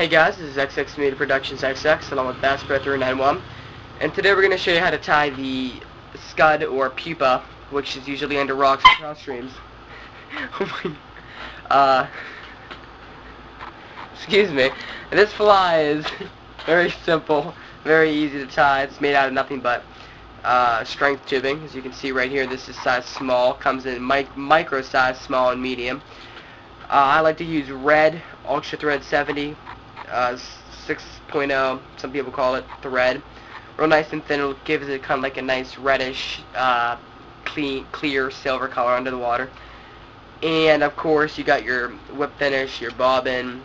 Hey guys, this is XX Media Productions XX along with Bass Pro 391 and today we're going to show you how to tie the scud or pupa which is usually under rocks and trout streams. oh my uh, excuse me. This fly is very simple, very easy to tie. It's made out of nothing but uh, stretch tubing. As you can see right here, this is size small. Comes in mic micro size, small and medium. Uh, I like to use red, Ultra Thread 70 uh, 6.0, some people call it thread. Real nice and thin, it gives it kind of like a nice reddish, uh, clean, clear silver color under the water. And of course, you got your whip finish, your bobbin,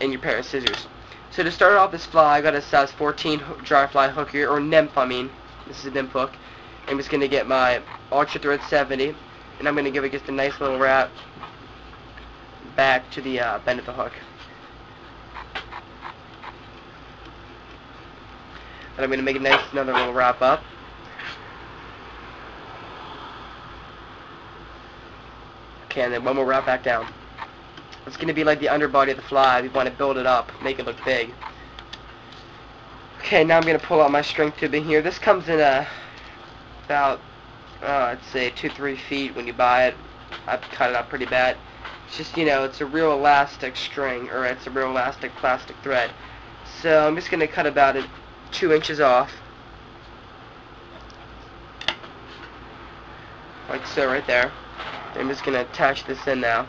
and your pair of scissors. So to start off this fly, I got a size 14 dry fly hook here, or nymph, I mean. This is a nymph hook. I'm just going to get my Ultra Thread 70, and I'm going to give it just a nice little wrap back to the uh, bend of the hook. And I'm going to make a nice another little wrap up. Okay, and then one more wrap back down. It's going to be like the underbody of the fly. We want to build it up, make it look big. Okay, now I'm going to pull out my stretch tubing here. This comes in a about, uh, I'd say, 2-3 feet when you buy it. I've cut it out pretty bad. It's just, you know, it's a real elastic string, or it's a real elastic plastic thread. So I'm just going to cut about it two inches off. Like so right there. I'm just going to attach this in now.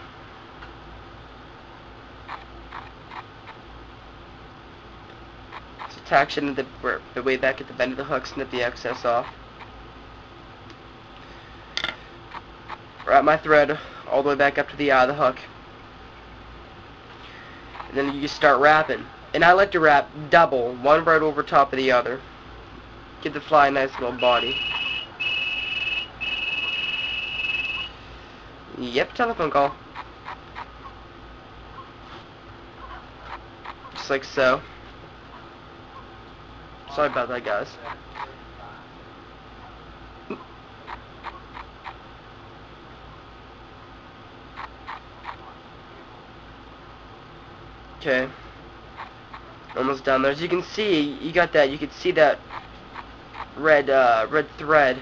Just attach it the, the way back at the bend of the hook, snip the excess off. Wrap my thread all the way back up to the eye of the hook. And then you just start wrapping. And I like to wrap double, one right over top of the other. Give the fly a nice little body. Yep, telephone call. Just like so. Sorry about that, guys. Okay. Almost down there. As you can see, you got that. You can see that red uh, red thread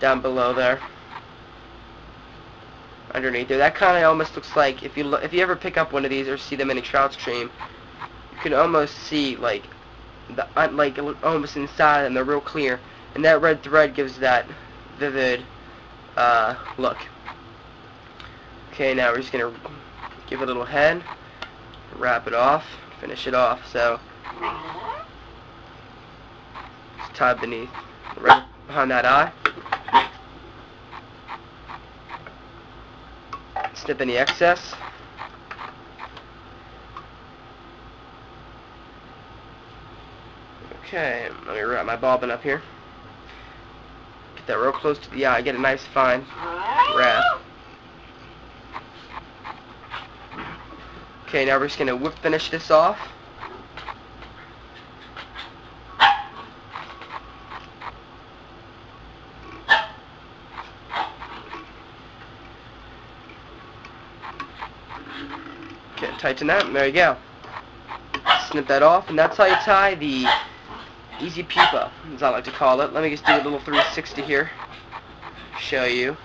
down below there. Underneath there. That kind of almost looks like if you if you ever pick up one of these or see them in a trout stream, you can almost see like the uh, like almost inside and they're real clear. And that red thread gives that vivid uh, look. Okay, now we're just gonna give it a little head wrap it off, finish it off. So it's tied beneath, right behind that eye. Snip any excess. Okay, let me wrap my bobbin up here. Get that real close to the eye, get a nice fine wrap. Okay, now we're just going to whip finish this off. Okay, tighten that, there you go. Snip that off, and that's how you tie the Easy Pupa, as I like to call it. Let me just do a little 360 here. Show you.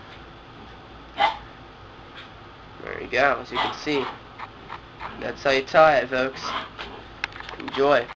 There you go, as you can see. That's how you tie it, folks. Enjoy.